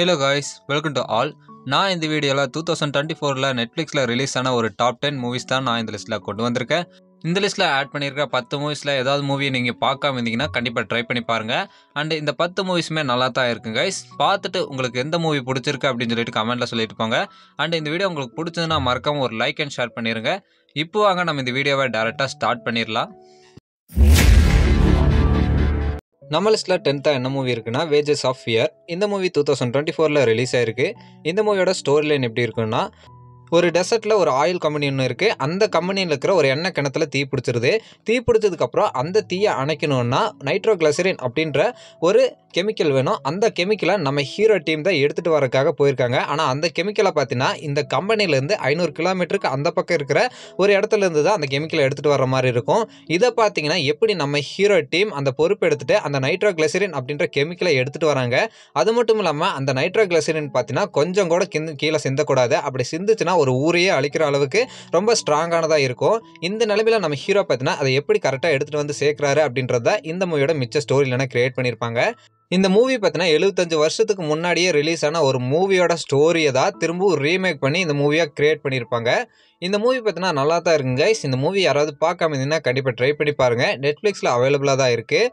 Hello guys welcome to all நான் இந்த வீடியோவில் டூ தௌசண்ட் டுவெண்ட்டி ஃபோரில் நெட்ஃப்ளிக்ஸில் ரிலீஸ் ஆன ஒரு டாப் டென் மூவிஸ் தான் நான் இந்த லிஸ்ட்டில் கொண்டு வந்திருக்கேன். இந்த லிஸ்ட்டில் ஆட் பண்ணியிருக்க பத்து மூவிஸில் ஏதாவது மூவி நீங்கள் பார்க்காம இருந்தீங்கன்னா கண்டிப்பாக ட்ரை பண்ணி பாருங்கள் அண்ட் இந்த பத்து மூவிஸுமே நல்லா தான் இருக்குங்க கைஸ் பார்த்துட்டு உங்களுக்கு எந்த மூவி பிடிச்சிருக்கு அப்படின்னு சொல்லிட்டு கமெண்ட்டில் சொல்லிட்டு போங்க. அண்ட் இந்த வீடியோ உங்களுக்கு பிடிச்சதுன்னா மறக்காம ஒரு லைக் அண்ட் ஷேர் பண்ணிடுங்க இப்போ வாங்க நம்ம இந்த வீடியோவை டேரெக்டாக ஸ்டார்ட் பண்ணிடலாம். நம்ம லிஸ்ட்டில் டென்த்தாக என்ன மூவி இருக்குன்னா வேஜஸ் ஆஃப் ஃபியர் இந்த மூவி டூ தௌசண்ட் டுவெண்ட்டி ஃபோரில் ரிலீஸ் ஆயிருக்கு. இந்த மூவியோட ஸ்டோரி லைன் எப்படி இருக்குன்னா ஒரு டெசர்ட்டில் ஒரு ஆயில் கம்பெனி ஒன்று இருக்குது அந்த கம்பெனியில் இருக்கிற ஒரு எண்ணெய் கிணத்துல தீ பிடிச்சிருது. தீ பிடிச்சதுக்கப்புறம் அந்த தீயை அணைக்கணும்னா நைட்ரோகிளசரின் அப்படின்ற ஒரு கெமிக்கல் வேணும். அந்த கெமிக்கலை நம்ம ஹீரோ டீம் தான் எடுத்துகிட்டு வரக்காக போயிருக்காங்க. ஆனால் அந்த கெமிக்கலை பார்த்தீங்கன்னா இந்த கம்பெனிலேருந்து ஐநூறு கிலோமீட்டருக்கு அந்த பக்கம் இருக்கிற ஒரு இடத்துல இருந்து தான் அந்த கெமிக்கலை எடுத்துகிட்டு வர மாதிரி இருக்கும். இதை பார்த்தீங்கன்னா எப்படி நம்ம ஹீரோ டீம் அந்த பொறுப்பு எடுத்துகிட்டு அந்த நைட்ரோகிளசரின் அப்படின்ற கெமிக்கலை எடுத்துகிட்டு வராங்க? அது மட்டும் இல்லாமல் அந்த நைட்ரோகிளசரின் பார்த்தீங்கன்னா கொஞ்சம் கூட கிந்து கீழே சிந்தக்கூடாது. அப்படி சிந்துச்சுன்னா ஒரு ஊரையே அழிக்கிற அளவுக்கு ரொம்ப ஸ்ட்ராங்கானதாக இருக்கும். இந்த நிலமையில நம்ம ஹீரோ பார்த்தீங்கன்னா அதை எப்படி கரெக்டாக எடுத்துகிட்டு வந்து சேர்க்குறாரு அப்படின்றத இந்த மூவியோட மிச்ச ஸ்டோரியிலனா கிரியேட் பண்ணியிருப்பாங்க இந்த மூவி பார்த்தீங்கன்னா எழுபத்தஞ்சு வருஷத்துக்கு முன்னாடியே ரிலீஸ் ஆன ஒரு மூவியோட ஸ்டோரியை தான் திரும்பவும் ரீமேக் பண்ணி இந்த மூவியாக கிரியேட் பண்ணியிருப்பாங்க இந்த மூவி பார்த்தீங்கன்னா நல்லா தான் இருக்குங்க கைஸ் இந்த மூவி யாராவது பார்க்காம இருந்தீங்கன்னா கண்டிப்பாக ட்ரை பண்ணி பாருங்கள் நெட்ஃப்ளிக்ஸில் அவைலபிளாக தான் இருக்குது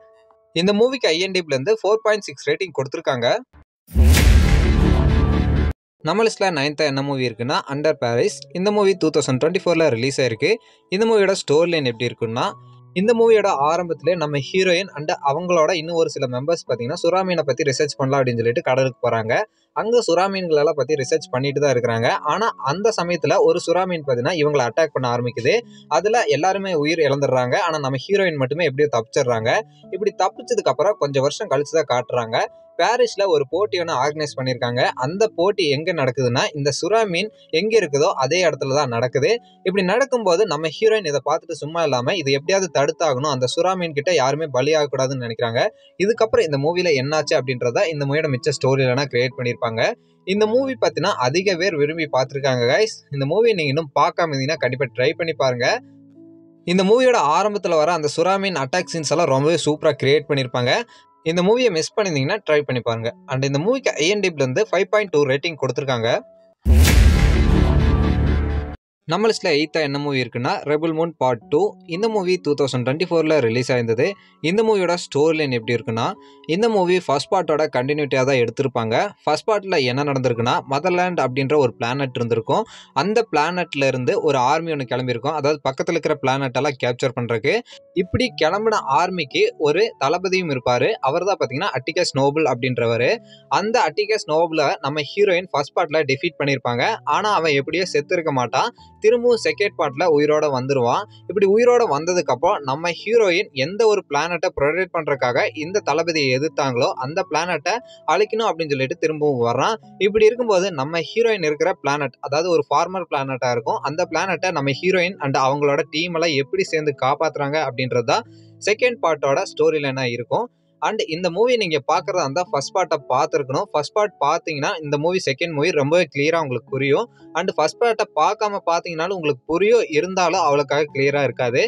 இந்த மூவிக்கு ஐஎன்டிப்லேருந்து ஃபோர் பாயிண்ட் சிக்ஸ் ரேட்டிங் கொடுத்துருக்காங்க. நம்ம லிஸ்ட்டில் நைன்த்தாக என்ன மூவி இருக்குன்னா அண்டர் பாரிஸ் இந்த மூவி டூ தௌசண்ட் டுவெண்ட்டி ஃபோரில் ரிலீஸ் ஆயிருக்கு. இந்த மூவியோட ஸ்டோரி லைன் எப்படி இருக்குன்னா இந்த மூவியோட ஆரம்பத்திலே நம்ம ஹீரோயின் அண்ட் அவங்களோட இன்னும் ஒரு சில மெம்பர்ஸ் பார்த்தீங்கன்னா சுறாமீனை பற்றி ரிசர்ச் பண்ணலாம் அப்படின்னு சொல்லிட்டு கடலுக்கு போகிறாங்க அங்கே சுறாமீன்களெல்லாம் பற்றி ரிசர்ச் பண்ணிட்டு தான் இருக்கிறாங்க. ஆனால் அந்த சமயத்தில் ஒரு சுறாமீன் பார்த்தீங்கன்னா இவங்களை அட்டாக் பண்ண ஆரம்பிக்குது. அதில் எல்லாருமே உயிர் இழந்துடுறாங்க. ஆனால் நம்ம ஹீரோயின் மட்டுமே எப்படியோ தப்பிச்சிடுறாங்க. இப்படி தப்பிச்சதுக்கப்புறம் கொஞ்சம் வருஷம் கழிச்சு தான் காட்டுறாங்க. பாரிஸில் ஒரு போட்டி ஒன்று ஆர்கனைஸ் பண்ணியிருக்காங்க. அந்த போட்டி எங்கே நடக்குதுன்னா இந்த சுறா மீன் எங்கே இருக்குதோ அதே இடத்துல தான் நடக்குது. இப்படி நடக்கும்போது நம்ம ஹீரோயின் இதை பார்த்துட்டு சும்மா இல்லாமல் இது எப்படியாவது தடுத்தாகணும். அந்த சுறா மீன் கிட்ட யாருமே பலியாகக்கூடாதுன்னு நினைக்கிறாங்க. இதுக்கப்புறம் இந்த மூவியில் என்னாச்சு அப்படின்றத இந்த மூவியோட மிச்ச ஸ்டோரியிலனா கிரியேட் பண்ணியிருப்பாங்க. இந்த மூவி பார்த்தீங்கன்னா அதிக பேர் விரும்பி பார்த்துருக்காங்க கைஸ் இந்த மூவி நீங்கள் இன்னும் பார்க்காம இருந்தீங்கன்னா கண்டிப்பாக ட்ரை பண்ணி பாருங்கள் இந்த மூவியோட ஆரம்பத்தில் வர அந்த சுறாமீன் அட்டாக் சீன்ஸ் எல்லாம் ரொம்பவே சூப்பராக கிரியேட் பண்ணியிருப்பாங்க. இந்த மூவியை மிஸ் பண்ணியிருந்தீங்கன்னா ட்ரை பண்ணி பாருங்க. அண்ட் இந்த மூவிக்கு ஐஎன்டிபிலேருந்து ஃபைவ் பாயிண்ட் டூ ரேட்டிங் கொடுத்துருக்காங்க. நம்ம லிஸ்ட்டில் எயித்தாக என்ன மூவி இருக்குன்னா ரெபுல் மூன் பார்ட் டூ இந்த மூவி டூ தௌசண்ட் டுவெண்ட்டி ஃபோரில் ரிலீஸ் ஆயிருந்தது. இந்த மூவியோட ஸ்டோரி லைன் எப்படி இருக்குன்னா இந்த மூவி ஃபர்ஸ்ட் பார்ட்டோட கண்டினியூட்டியாக தான் எடுத்திருப்பாங்க. ஃபர்ஸ்ட் பார்ட்டில் என்ன நடந்திருக்குன்னா மதர்லேண்ட் அப்படின்ற ஒரு பிளானட் இருந்திருக்கும். அந்த பிளானட்ல இருந்து ஒரு ஆர்மி ஒன்று கிளம்பியிருக்கும். அதாவது பக்கத்தில் இருக்கிற பிளானட்டெல்லாம் கேப்சர் பண்ணுறதுக்கு இப்படி கிளம்பின ஆர்மிக்கு ஒரு தளபதியும் இருப்பார். அவர் தான் பார்த்தீங்கன்னா அட்டிகஸ் நோபல் அப்படின்றவர். அந்த அட்டிகஸ் நோபலை நம்ம ஹீரோயின் ஃபர்ஸ்ட் பார்ட்டில் டிஃபீட் பண்ணியிருப்பாங்க. ஆனால் அவன் எப்படியோ செத்து இருக்க மாட்டான். திரும்பவும் செகண்ட் பார்ட்டில் உயிரோட வந்துடுவான் இப்படி உயிரோட வந்ததுக்கப்புறம் நம்ம ஹீரோயின் எந்த ஒரு பிளானட்டை ப்ரொடெக்ட் பண்ணுறதுக்காக இந்த தளபதியை எதிர்த்தாங்களோ அந்த பிளானட்டை அழிக்கணும் அப்படின்னு சொல்லிட்டு திரும்பவும் வர்றான். இப்படி இருக்கும்போது நம்ம ஹீரோயின் இருக்கிற பிளானட் அதாவது ஒரு ஃபார்மர் பிளானட்டாக இருக்கும். அந்த பிளானட்டை நம்ம ஹீரோயின் அண்ட் அவங்களோட டீம் எல்லாம் எப்படி சேர்ந்து காப்பாற்றுறாங்க அப்படின்றது தான் செகண்ட் பார்ட்டோட ஸ்டோரி லைனாக இருக்கும். அண்ட் இந்த மூவி நீங்கள் பார்க்குறதா இருந்தால் ஃபர்ஸ்ட் பார்ட்டை பார்த்துருக்கணும். ஃபர்ஸ்ட் பார்ட் பார்த்தீங்கன்னா இந்த மூவி செகண்ட் மூவி ரொம்பவே கிளியராக உங்களுக்கு புரியும். அண்ட் ஃபர்ஸ்ட் பார்ட்டை பார்க்காம பார்த்தீங்கனாலும் உங்களுக்கு புரியும் இருந்தாலும் அவ்வளோக்காக கிளியராக இருக்காது.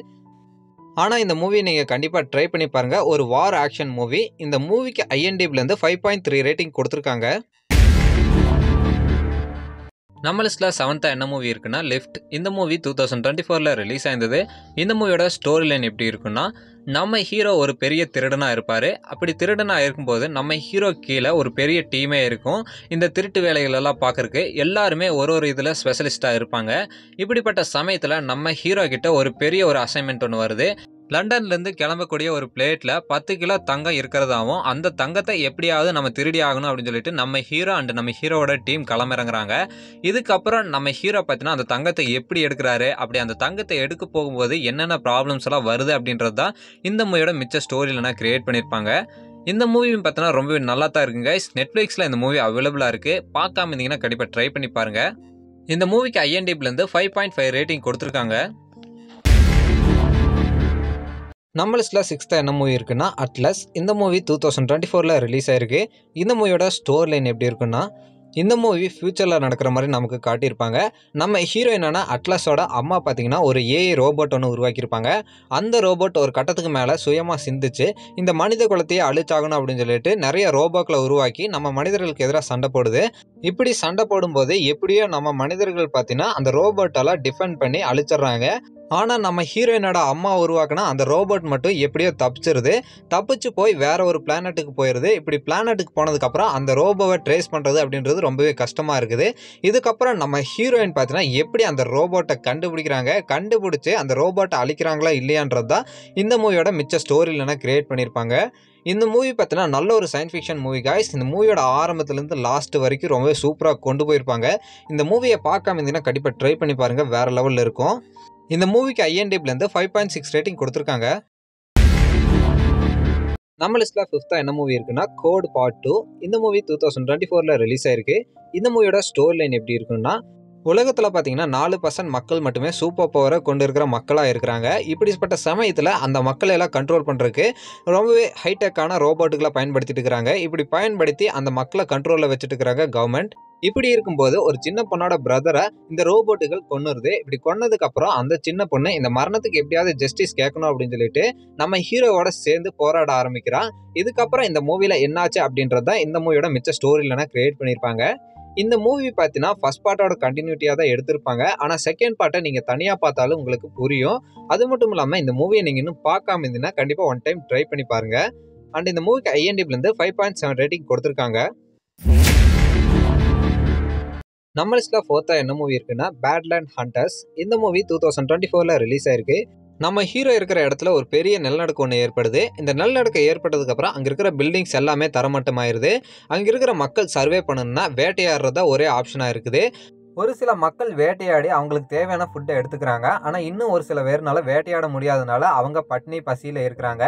ஆனால் இந்த மூவி நீங்கள் கண்டிப்பாக ட்ரை பண்ணி பாருங்கள் ஒரு வார் ஆக்ஷன் மூவி இந்த மூவிக்கு ஐஎன்டிபிலேருந்து ஃபைவ் பாயிண்ட் த்ரீ ரேட்டிங் கொடுத்துருக்காங்க. நம்ம லிஸ்ட்டில் செவன்த்தாக என்ன மூவி இருக்குன்னா லிஃப்ட் இந்த மூவி டூ தௌசண்ட் டுவெண்ட்டி ஃபோரில் ரிலீஸ் ஆயிருந்தது. இந்த மூவியோட ஸ்டோரி லைன் எப்படி இருக்குன்னா நம்ம ஹீரோ ஒரு பெரிய திருடனாக இருப்பார். அப்படி திருடனாக இருக்கும்போது நம்ம ஹீரோ கீழே ஒரு பெரிய டீமே இருக்கும். இந்த திருட்டு வேலைகளெல்லாம் பார்க்குறக்கு பார்க்கறக்கு எல்லாருமே ஒரு ஒரு இதில் ஸ்பெஷலிஸ்ட்டாக இருப்பாங்க. இப்படிப்பட்ட சமயத்தில் நம்ம ஹீரோ கிட்ட ஒரு பெரிய ஒரு அசைன்மெண்ட் ஒன்று வருது. லண்டன்லேருந்து கிளம்பக்கூடிய ஒரு பிளேட்டில் பத்து கிலோ தங்கம் இருக்கிறதாவும் அந்த தங்கத்தை எப்படியாவது நம்ம திருடி ஆகணும் அப்படின்னு சொல்லிட்டு நம்ம ஹீரோ அண்ட் நம்ம ஹீரோவோட டீம் கிளம்பிறங்குறாங்க இதுக்கப்புறம் நம்ம ஹீரோ பார்த்தீங்கன்னா அந்த தங்கத்தை எப்படி எடுக்கிறாரு அப்படி அந்த தங்கத்தை எடுக்க போகும்போது என்னென்ன ப்ராப்ளம்ஸ் எல்லாம் வருது அப்படின்றது தான் இந்த மூவியோட மிச்ச ஸ்டோரியில் நான் கிரியேட் பண்ணியிருப்பாங்க. இந்த மூவியும் பார்த்தீங்கன்னா ரொம்பவே நல்லா தான் இருக்குங்க நெட்ஃப்ளிக்ஸில் இந்த மூவி அவைலபிளாக இருக்குது பார்க்காம இருந்தீங்கன்னா கண்டிப்பாக ட்ரை பண்ணி பாருங்கள் இந்த மூவிக்கு ஐஎன்டிபிலேருந்து ஃபைவ் பாயிண்ட் ஃபைவ் ரேட்டிங் கொடுத்துருக்காங்க. நம்ம லிஸ்ட்டில் சிக்ஸ்த்தாக என்ன மூவி இருக்குன்னா அட்லஸ் இந்த மூவி டூ தௌசண்ட் டுவெண்ட்டி ஃபோரில் ரிலீஸ் ஆயிருக்கு. இந்த மூவியோட ஸ்டோர் லைன் எப்படி இருக்குன்னா இந்த மூவி ஃப்யூச்சரில் நடக்கிற மாதிரி நமக்கு காட்டியிருப்பாங்க. நம்ம ஹீரோயினான அட்லஸோட அம்மா பார்த்தீங்கன்னா ஒரு ஏஐ ரோபோட் ஒன்று உருவாக்கியிருப்பாங்க. அந்த ரோபோட் ஒரு கட்டத்துக்கு மேலே சுயமாக சிந்திச்சு இந்த மனித குலத்தையே அழிச்சாகணும் அப்படின்னு சொல்லிட்டு நிறைய ரோபோக்களை உருவாக்கி நம்ம மனிதர்களுக்கு எதிராக சண்டை போடுது. இப்படி சண்டை போடும்போது எப்படியோ நம்ம மனிதர்கள் பார்த்தீங்கன்னா அந்த ரோபோட்டெல்லாம் டிஃபெண்ட் பண்ணி அழிச்சிடுறாங்க. ஆனால் நம்ம ஹீரோயினோட அம்மா உருவாக்குனா அந்த ரோபோட் மட்டும் எப்படியோ தப்பிச்சிருது. தப்பிச்சு போய் வேற ஒரு பிளானட்டுக்கு போயிடுது இப்படி பிளானட்டுக்கு போனதுக்கப்புறம் அந்த ரோபோவை ட்ரேஸ் பண்ணுறது அப்படின்றது ரொம்பவே கஷ்டமாக இருக்குது. இதுக்கப்புறம் நம்ம ஹீரோயின் பார்த்தீங்கன்னா எப்படி அந்த ரோபோட்டை கண்டுபிடிக்கிறாங்க கண்டுபிடிச்சி அந்த ரோபோட்டை அழிக்கிறாங்களா இல்லையான்றது தான் இந்த மூவியோட மிச்ச ஸ்டோரியிலனா கிரியேட் பண்ணியிருப்பாங்க இந்த மூவி பார்த்தீங்கன்னா நல்ல ஒரு சயின்ஸ் ஃபிக்ஷன் மூவி காய்ஸ் இந்த மூவியோட ஆரம்பத்துலேருந்து லாஸ்ட் வரைக்கும் ரொம்பவே சூப்பராக கொண்டு போயிருப்பாங்க. இந்த மூவியை பார்க்காம இருந்தீங்கன்னா கண்டிப்பாக ட்ரை பண்ணி பாருங்கள் வேறு லெவலில் இருக்கும். இந்த மூவிக்கு ஐஎன்டிப்லேருந்து ஃபைவ் பாயிண்ட் சிக்ஸ் ரேட்டிங் கொடுத்துருக்காங்க. நம்ம லிஸ்ட்டில் ஃபிஃப்த்தாக என்ன மூவி இருக்குன்னா கோட் பார்ட் டூ இந்த மூவி டூ தௌசண்ட் டுவெண்ட்டி ஃபோரில் ரிலீஸ் ஆயிருக்கு. இந்த மூவியோட ஸ்டோரி லைன் எப்படி இருக்குன்னா உலகத்தில் பார்த்தீங்கன்னா நாலு பர்சன்ட் மக்கள் மட்டுமே சூப்பர் பவரை கொண்டு இருக்கிற மக்களாக இருக்கிறாங்க. இப்படிப்பட்ட சமயத்தில் அந்த மக்களை எல்லாம் கண்ட்ரோல் பண்ணுறதுக்கு ரொம்பவே ஹைடெக்கான ரோபோட்டுகளை பயன்படுத்திட்டு இருக்கிறாங்க. இப்படி பயன்படுத்தி அந்த மக்களை கண்ட்ரோலில் வச்சுட்டு இருக்கிறாங்க கவர்மெண்ட் இப்படி இருக்கும்போது ஒரு சின்ன பொண்ணோட பிரதரை இந்த ரோபோட்டுகள் கொன்னுருது. இப்படி கொன்னதுக்கு அப்புறம் அந்த சின்ன பொண்ணு இந்த மரணத்துக்கு எப்படியாவது ஜஸ்டிஸ் கேட்கணும் அப்படின்னு சொல்லிட்டு நம்ம ஹீரோவோட சேர்ந்து போராட ஆரம்பிக்கிறான் இதுக்கப்புறம் இந்த மூவியில என்னாச்சு அப்படின்றத இந்த மூவியோட மிச்ச ஸ்டோரியிலனா கிரியேட் பண்ணியிருப்பாங்க. இந்த மூவி பார்த்தீங்கன்னா ஃபர்ஸ்ட் பார்ட்டோட கண்டினியூட்டியாக தான் எடுத்திருப்பாங்க. ஆனால் செகண்ட் பார்ட்டை நீங்கள் தனியாக பார்த்தாலும் உங்களுக்கு புரியும். அது மட்டும் இல்லாமல் இந்த மூவியை நீங்கள் இன்னும் பார்க்காம இருந்தீங்கன்னா கண்டிப்பாக ஒன் டைம் ட்ரை பண்ணி பாருங்கள் அண்ட் இந்த மூவிக்கு ஐஎன்டிபிலேருந்து ஃபைவ் பாயிண்ட் செவன் ரேட்டிங் கொடுத்துருக்காங்க. நம்ம லிஸ்ட்டில் ஃபோர்த்தாக என்ன மூவி இருக்குன்னா பேட்லேண்ட் ஹண்டர்ஸ் இந்த மூவி டூ தௌசண்ட் டுவெண்ட்டி ஃபோரில் ரிலீஸ் ஆயிருக்கு. நம்ம ஹீரோ இருக்கிற இடத்துல ஒரு பெரிய நிலநடுக்கம் ஒன்று ஏற்படுது. இந்த நிலநடுக்கம் ஏற்பட்டதுக்கப்புறம் அங்கே இருக்கிற பில்டிங்ஸ் எல்லாமே தரமட்டமாயிருது. அங்கே இருக்கிற மக்கள் சர்வே பண்ணணும்னா வேட்டையாடுறதா ஒரே ஆப்ஷனாக இருக்குது. ஒரு சில மக்கள் வேட்டையாடி அவங்களுக்கு தேவையான ஃபுட்டை எடுத்துக்கிறாங்க. ஆனால் இன்னும் ஒரு சில பேர்னால வேட்டையாட முடியாதனால அவங்க பட்னி பசியில் இருக்கிறாங்க.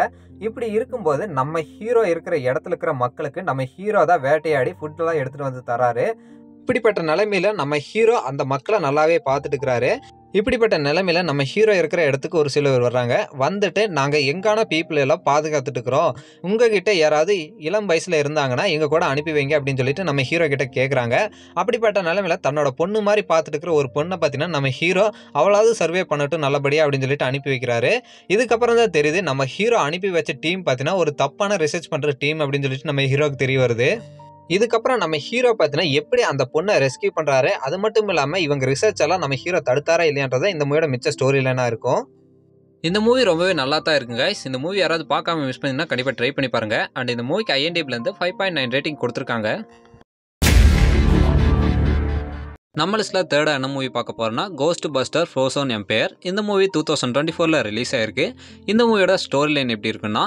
இப்படி இருக்கும்போது நம்ம ஹீரோ இருக்கிற இடத்துல இருக்கிற மக்களுக்கு நம்ம ஹீரோ தான் வேட்டையாடி ஃபுட்டெல்லாம் எடுத்துகிட்டு வந்து தராரு. இப்படிப்பட்ட நிலைமையில நம்ம ஹீரோ அந்த மக்களை நல்லாவே பார்த்துட்டு இருக்கிறாரு இப்படிப்பட்ட நிலைமையில நம்ம ஹீரோ இருக்கிற இடத்துக்கு ஒரு சிலர் வர்றாங்க. வந்துட்டு நாங்கள் எங்கான பீப்புள் எல்லாம் பாதுகாத்துட்டு இருக்கிறோம் உங்ககிட்ட யாராவது இளம் வயசுல இருந்தாங்கன்னா எங்க கூட அனுப்பி வைங்க அப்படின்னு சொல்லிட்டு நம்ம ஹீரோ கிட்ட கேட்குறாங்க அப்படிப்பட்ட நிலைமையில தன்னோட பொண்ணு மாதிரி பார்த்துட்டு இருக்கிற ஒரு பொண்ணை பார்த்தீங்கன்னா நம்ம ஹீரோ அவளாவது சர்வே பண்ணட்டும் நல்லபடியா அப்படின்னு சொல்லிட்டு அனுப்பி வைக்கிறாரு. இதுக்கப்புறம் தான் தெரியுது நம்ம ஹீரோ அனுப்பி வச்ச டீம் பார்த்தீங்கன்னா ஒரு தப்பான ரிசர்ச் பண்ற டீம் அப்படின்னு சொல்லிட்டு நம்ம ஹீரோக்கு தெரிய வருது. இதுக்கப்புறம் நம்ம ஹீரோ பார்த்தீங்கன்னா எப்படி அந்த பொண்ணை ரெஸ்கியூ பண்ணுறாரு அது மட்டும் இல்லாமல் இவங்க ரிசர்ச் எல்லாம் நம்ம ஹீரோ தடுத்தாரா இல்லையான்றதை இந்த மூவியோட மிச்ச ஸ்டோரி லைனாக இருக்கும்? இந்த மூவி ரொம்பவே நல்லா தான் இருக்குங்க. இந்த மூவி யாராவது பார்க்காம மிஸ் பண்ணிங்கன்னா கண்டிப்பாக ட்ரை பண்ணி பாருங்க. அண்ட் இந்த மூவிக்கு ஐஎன்டிபிலேருந்து ஃபைவ் பாயிண்ட் நைன் ரேட்டிங் கொடுத்துருக்காங்க. நம்ம லிஸ்ட்டில் தேர்டாக என்ன மூவி பார்க்க போகிறோம்னா கோஸ்ட் பஸ்டர் ஃப்ரோசோன் எம்பையர் இந்த மூவி டூ தௌசண்ட் டுவெண்ட்டி ஃபோரில் ரிலீஸ் ஆயிருக்கு. இந்த மூவியோட ஸ்டோரி லைன் எப்படி இருக்குன்னா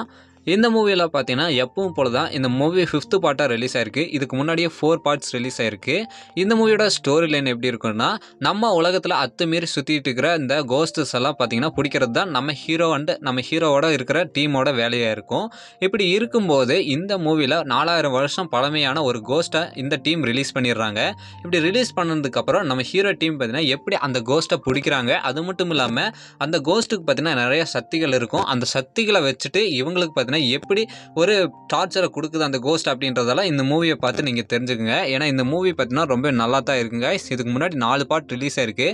இந்த மூவியில் பார்த்தீங்கன்னா எப்பவும் போல தான் இந்த மூவி ஃபிஃப்த்து பார்ட்டாக ரிலீஸ் ஆயிருக்கு. இதுக்கு முன்னாடியே ஃபோர் பார்ட்ஸ் ரிலீஸ் ஆயிருக்கு. இந்த மூவியோட ஸ்டோரி லைன் எப்படி இருக்குன்னா நம்ம உலகத்தில் அத்துமீறி சுற்றிட்டு இருக்கிற இந்த கோஸ்டஸ் எல்லாம் பார்த்தீங்கன்னா பிடிக்கிறது தான் நம்ம ஹீரோ அண்ட் நம்ம ஹீரோவோட இருக்கிற டீமோட வேலையாக இருக்கும். இப்படி இருக்கும்போது இந்த மூவியில் நாலாயிரம் வருஷம் பழமையான ஒரு கோஸ்ட்டை இந்த டீம் ரிலீஸ் பண்ணிடுறாங்க. இப்படி ரிலீஸ் பண்ணதுக்கப்புறம் நம்ம ஹீரோ டீம் பார்த்தீங்கன்னா எப்படி அந்த கோஸ்ட்டை பிடிக்கிறாங்க? அது மட்டும் இல்லாமல் அந்த கோஸ்ட்டுக்கு பார்த்தீங்கன்னா நிறைய சக்திகள் இருக்கும். அந்த சக்திகளை வச்சுட்டு இவங்களுக்கு பார்த்தீங்கன்னா எப்படி ஒரு டார்ச்சரை கொடுக்குது அந்த கோஸ்ட் அப்படின்றதெல்லாம் இந்த மூவியை பார்த்து நீங்கள் தெரிஞ்சுக்கோங்க. ஏன்னா இந்த மூவி பார்த்தீங்கன்னா ரொம்ப நல்லா தான் இருக்குங்க. இதுக்கு முன்னாடி நாலு பார்ட் ரிலீஸ் ஆயிருக்கு.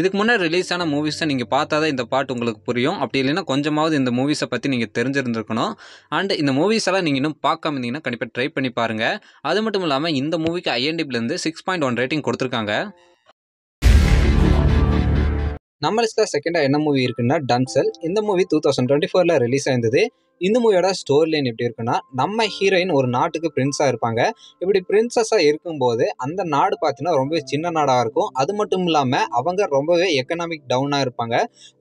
இதுக்கு முன்னாடி ரிலீஸ் ஆன மூவிஸை நீங்கள் பார்த்தா தான் இந்த பாட்டு உங்களுக்கு புரியும். அப்படி இல்லைன்னா கொஞ்சமாவது இந்த மூவிஸை பற்றி நீங்கள் தெரிஞ்சிருந்துருக்கணும். அண்ட் இந்த மூவிஸ் எல்லாம் நீங்கள் இன்னும் பார்க்காம இருந்தீங்கன்னா கண்டிப்பாக ட்ரை பண்ணி பாருங்கள் அது மட்டும் இல்லாமல் இந்த மூவிக்கு ஐஎன்டிபிலேருந்து சிக்ஸ் பாயிண்ட் ஒன் ரேட்டிங் கொடுத்துருக்காங்க. நம்ம லிஸ்ட்டில் செகண்டாக என்ன மூவி இருக்குன்னா டன்சல் இந்த மூவி டூ தௌசண்ட் டுவெண்ட்டி ஃபோரில் ரிலீஸ் ஆயிருந்தது. இந்த மூவியோட ஸ்டோரி லைன் எப்படி இருக்குன்னா நம்ம ஹீரோயின் ஒரு நாட்டுக்கு பிரின்ஸாக இருப்பாங்க. இப்படி பிரின்சஸாக இருக்கும்போது அந்த நாடு பார்த்தீங்கன்னா ரொம்பவே சின்ன நாடாக இருக்கும். அது மட்டும் இல்லாமல் அவங்க ரொம்பவே எக்கனாமிக் டவுனாக இருப்பாங்க.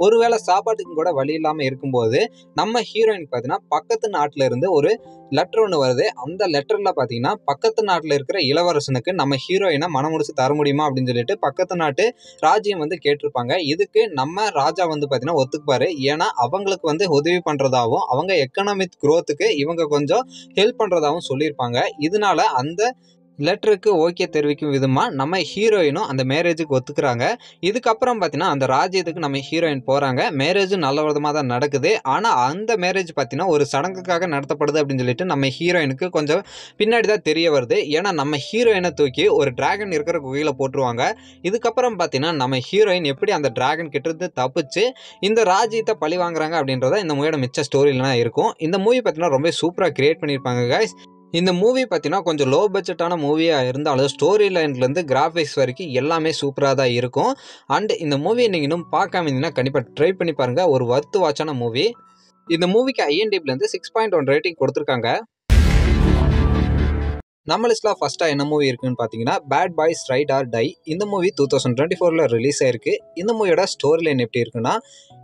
ஒருவேளை சாப்பாட்டுக்கும் கூட வழி இல்லாமல் இருக்கும்போது நம்ம ஹீரோயின் பார்த்தீங்கன்னா பக்கத்து நாட்டில் இருந்து ஒரு லெட்டர் ஒன்று வருது. அந்த லெட்டரில் பார்த்தீங்கன்னா பக்கத்து நாட்டில் இருக்கிற இளவரசனுக்கு நம்ம ஹீரோயினை மனம் முடிச்சு தர முடியுமா அப்படின்னு சொல்லிட்டு பக்கத்து நாட்டு ராஜ்யம் வந்து கேட்டிருப்பாங்க. இதுக்கு நம்ம ராஜா வந்து பார்த்தீங்கன்னா ஒத்துக்குப்பாரு. ஏன்னா அவங்களுக்கு வந்து உதவி பண்ணுறதாவும் அவங்க எக்கனாமிக் குரோத்துக்கு இவங்க கொஞ்சம் ஹெல்ப் பண்ணுறதாகவும் சொல்லியிருப்பாங்க. இதனால அந்த லெட்டருக்கு ஓகே தெரிவிக்கும் விதமாக நம்ம ஹீரோயினும் அந்த மேரேஜுக்கு ஒத்துக்கிறாங்க. இதுக்கப்புறம் பார்த்தீங்கன்னா அந்த ராஜ்யத்துக்கு நம்ம ஹீரோயின் போகிறாங்க மேரேஜும் நல்ல விதமாக தான் நடக்குது. ஆனால் அந்த மேரேஜ் பார்த்தீங்கன்னா ஒரு சடங்குக்காக நடத்தப்படுது அப்படின்னு சொல்லிட்டு நம்ம ஹீரோயினுக்கு கொஞ்சம் பின்னாடி தான் தெரிய வருது. ஏன்னா நம்ம ஹீரோயினை தூக்கி ஒரு டிராகன் இருக்கிற குகையில் போட்டுருவாங்க. இதுக்கப்புறம் பார்த்தீங்கன்னா நம்ம ஹீரோயின் எப்படி அந்த டிராகன் கிட்டேருந்து தப்பிச்சு இந்த ராஜ்யத்தை பழி வாங்குறாங்க அப்படின்றத இந்த மூவியோட மிச்ச ஸ்டோரியிலாம் இருக்கும். இந்த மூவி பார்த்தீங்கன்னா ரொம்ப சூப்பராக கிரியேட் பண்ணியிருப்பாங்க கைஸ் இந்த மூவி பார்த்தீங்கன்னா கொஞ்சம் லோ பட்ஜெட்டான மூவியாக இருந்தாலும் ஸ்டோரி லைன்லேருந்து கிராஃபிக்ஸ் வரைக்கும் எல்லாமே சூப்பராக தான் இருக்கும். அண்ட் இந்த மூவியை நீங்கள் இன்னும் பார்க்காம இருந்தீங்கன்னா கண்டிப்பாக ட்ரை பண்ணி பாருங்கள் ஒரு ஒர்த்து வாட்சான மூவி இந்த மூவிக்கு ஐஎன்டிபிலேருந்து சிக்ஸ் பாயிண்ட் ஒன் ரேட்டிங் கொடுத்துருக்காங்க. நம்ம லிஸ்ட்டில் ஃபஸ்ட்டாக என்ன மூவி இருக்குன்னு பார்த்தீங்கன்னா Bad Boys Ride or Die இந்த மூவி டூ தௌசண்ட் டுவெண்ட்டி ஃபோரில் ரிலீஸ் ஆயிருக்கு. இந்த மூவியோட ஸ்டோரி லைன் எப்படி இருக்குன்னா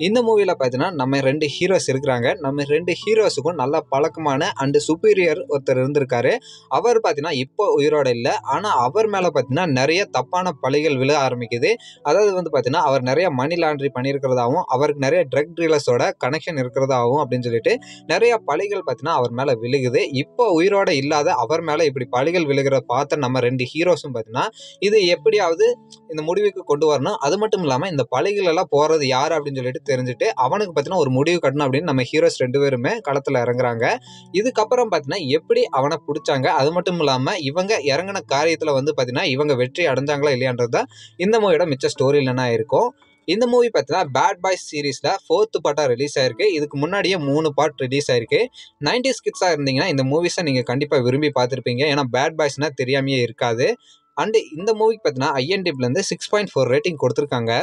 இந்த மூவியில் பார்த்தீங்கன்னா நம்ம ரெண்டு ஹீரோஸ் இருக்கிறாங்க. நம்ம ரெண்டு ஹீரோஸுக்கும் நல்ல பழக்கமான அண்டு சுப்பீரியர் ஒருத்தர் இருந்திருக்காரு. அவர் பார்த்தீங்கன்னா இப்போ உயிரோட இல்லை. ஆனால் அவர் மேலே பார்த்தீங்கன்னா நிறைய தப்பான பழிகள் விழ ஆரம்பிக்குது. அதாவது வந்து பார்த்தீங்கன்னா அவர் நிறைய மணி லாண்ட்ரி பண்ணியிருக்கிறதாகவும் அவருக்கு நிறைய ட்ரக் டீலர்ஸோட கனெக்ஷன் இருக்கிறதாகவும் அப்படின்னு சொல்லிட்டு நிறைய பழிகள் பார்த்தீங்கன்னா அவர் மேலே விழுகுது. இப்போ உயிரோட இல்லாத அவர் மேலே இப்படி பழிகள் விழுகிறத பார்த்த நம்ம ரெண்டு ஹீரோஸும் பார்த்தீங்கன்னா இது எப்படியாவது இந்த முடிவுக்கு கொண்டு வரணும். அது மட்டும் இல்லாமல் இந்த பழிகள் எல்லாம் போகிறது யார் அப்படின்னு சொல்லிட்டு தெரிஞ்சுட்டு அவனுக்கு பார்த்தீங்கன்னா ஒரு முடிவு கட்டணும் அப்படின்னு நம்ம ஹீரோஸ் ரெண்டு பேருமே களத்தில் இறங்குறாங்க. இதுக்கப்புறம் பார்த்தீங்கன்னா எப்படி அவனை பிடிச்சாங்க? அது மட்டும் இல்லாமல் இவங்க இறங்கின காரியத்தில் வந்து பார்த்தீங்கன்னா இவங்க வெற்றி அடைஞ்சாங்களா இல்லையான்றது தான் இந்த மூவியோட மிச்ச ஸ்டோரியில் என்ன இருக்கும் இந்த மூவி பார்த்தீங்கன்னா பேட் பாய்ஸ் சீரீஸில் ஃபோர்த்து பார்ட்டாக ரிலீஸ் ஆயிருக்கு. இதுக்கு முன்னாடியே மூணு பார்ட் ரிலீஸ் ஆயிருக்கு. நைன்டி கிட்ஸாக இருந்தீங்கன்னா இந்த மூவிஸை நீங்கள் கண்டிப்பாக விரும்பி பார்த்துருப்பீங்க. ஏன்னா பேட் பாய்ஸ்னால் தெரியாமையே இருக்காது. அண்டு இந்த மூவிக்கு பார்த்தீங்கன்னா ஐஎன்டிப்லேருந்து சிக்ஸ் பாயிண்ட் ஃபோர் ரேட்டிங் கொடுத்துருக்காங்க.